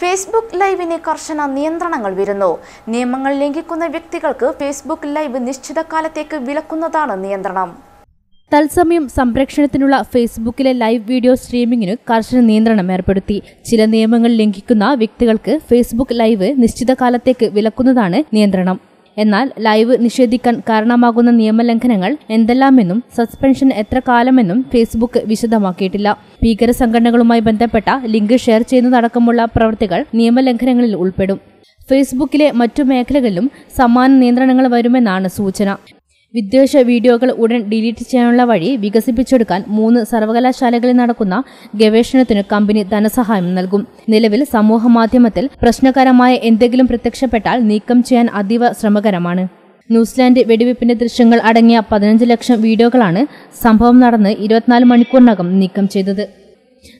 Facebook ലൈവിന് കർശന നിയന്ത്രണങ്ങൾ വരുന്നു. നിയമങ്ങൾ ലംഘിക്കുന്ന വ്യക്തികൾക്ക് ഫേസ്ബുക്ക് ലൈവ് നിശ്ചിത കാലത്തേക്ക് വിലക്കുന്നതാണ് നിയന്ത്രണം. തത്സമയം സംരക്ഷണത്തിനുള്ള ഫേസ്ബുക്കിലെ ലൈവ് വീഡിയോ സ്ട്രീമിംഗിന് കർശന നിയന്ത്രണം ഏർപ്പെടുത്തി. ചില നിയമങ്ങൾ ലംഘിക്കുന്ന വ്യക്തികൾക്ക് ഫേസ്ബുക്ക് ലൈവ് നിശ്ചിത കാലത്തേക്ക് വിലക്കുന്നതാണ് നിയന്ത്രണം. എന്നാൽ ലൈവ് നിഷേധിക്കാൻ കാരണമാകുന്ന നിയമലംഘനങ്ങൾ എന്തെല്ലാമെന്നും സസ്പെൻഷൻ എത്ര കാലമെന്നും ഫേസ്ബുക്ക് വിശദമാക്കിയിട്ടില്ല. ഭീകര സംഘടനകളുമായി ബന്ധപ്പെട്ട ലിങ്ക് ഷെയർ ചെയ്യുന്നതടക്കമുള്ള പ്രവൃത്തികൾ നിയമലംഘനങ്ങളിൽ ഉൾപ്പെടും. ഫേസ്ബുക്കിലെ മറ്റു മേഖലകളിലും സമാന നിയന്ത്രണങ്ങൾ വരുമെന്നാണ് സൂചന. വിദ്വേഷ വീഡിയോകൾ ഉടൻ ഡിലീറ്റ് ചെയ്യാനുള്ള വഴി വികസിപ്പിച്ചെടുക്കാൻ മൂന്ന് സർവകലാശാലകളിൽ നടക്കുന്ന ഗവേഷണത്തിന് കമ്പനി ധനസഹായം നൽകും. നിലവിൽ സമൂഹമാധ്യമത്തിൽ പ്രശ്നകരമായ എന്തെങ്കിലും പ്രത്യക്ഷപ്പെട്ടാൽ നീക്കം ചെയ്യാൻ അതീവ ശ്രമകരമാണ്. ന്യൂസിലാൻഡ് വെടിവെപ്പിന്റെ ദൃശ്യങ്ങൾ അടങ്ങിയ പതിനഞ്ച് ലക്ഷം വീഡിയോകളാണ് സംഭവം നടന്ന് ഇരുപത്തിനാല് മണിക്കൂറിനകം നീക്കം ചെയ്തത്.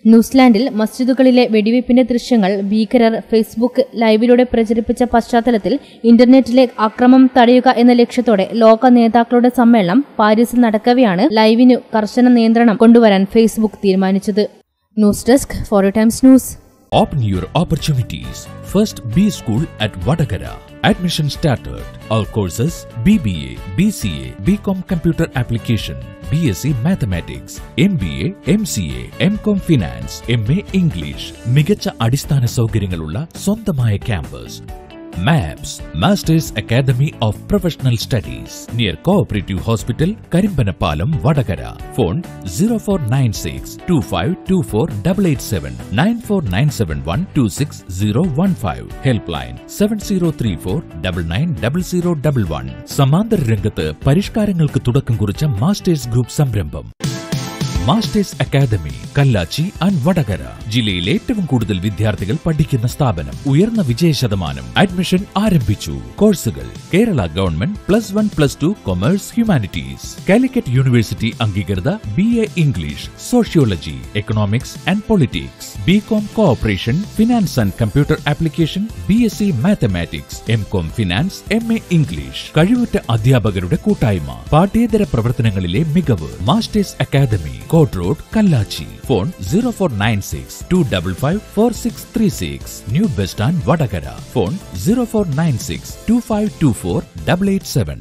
ന്യൂസിലാൻഡിൽ മസ്ജിദുകളിലെ വെടിവയ്പ്പിന്റെ ദൃശ്യങ്ങൾ ഭീകരർ ഫേസ്ബുക്ക് ലൈവിലൂടെ പ്രചരിപ്പിച്ച പശ്ചാത്തലത്തിൽ ഇന്റർനെറ്റിലെ അക്രമം തടയുക എന്ന ലക്ഷ്യത്തോടെ ലോക നേതാക്കളുടെ സമ്മേളനം പാരീസിൽ നടക്കവെയാണ് ലൈവിനു കർശന നിയന്ത്രണം കൊണ്ടുവരാൻ ഫേസ്ബുക്ക് തീരുമാനിച്ചത് news desk for times news Open your opportunities. First B School at Vadagara. Admission started. All courses BBA, BCA, BCom Computer Application, BSc Mathematics, MBA, MCA, MCom Finance, MA English. മികച്ച അടിസ്ഥാന സൗകര്യങ്ങളുള്ള സ്വന്തമായ campus MAPS Masters academy of professional studies near cooperative hospital Karimpanapalam Vadakara phone zero four nine six two five two four double eight seven nine four nine seven one two six zero one five help line seven zero three four double nine double zero double one സമാന്തര രംഗത്ത് പരിഷ്കാരങ്ങൾക്ക് തുടക്കം കുറിച്ച masters group സംരംഭം Masters academy Kallachi and Vadakara ജില്ലയിൽ ഏറ്റവും കൂടുതൽ വിദ്യാർത്ഥികൾ പഠിക്കുന്ന സ്ഥാപനം. ഉയർന്ന വിജയ ശതമാനം. അഡ്മിഷൻ ആരംഭിച്ചു. കോഴ്സുകൾ Kerala government plus one plus two commerce humanities Calicut university അംഗീകൃത B A English sociology economics and politics B com cooperation finance and computer application B S C mathematics M com finance M A English കഴിവുറ്റ അധ്യാപകരുടെ കൂട്ടായ്മ. പാഠ്യേതര പ്രവർത്തനങ്ങളിലെ മികവ്. Masters academy court road Kallachi phone zero four nine six two double five four six three six new bus stand Vadakara phone zero four nine six two five two four double eight seven